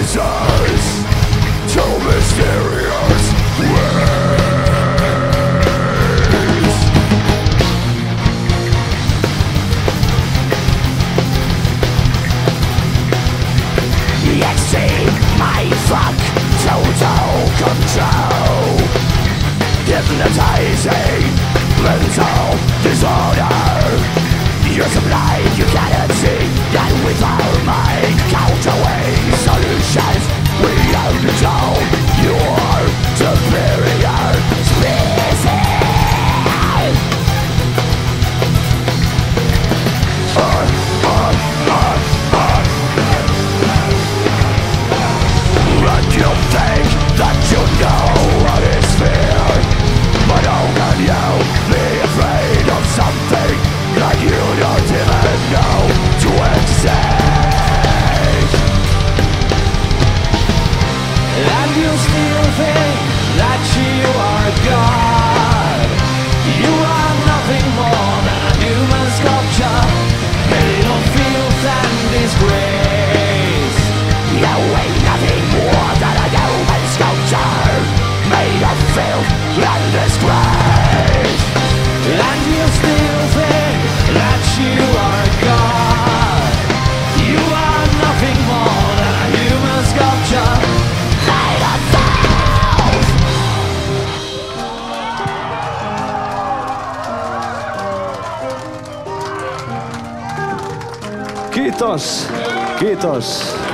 desires to mysterious ways. Yet see my fuck total control, hypnotizing mental disorder. Kiitos, kiitos.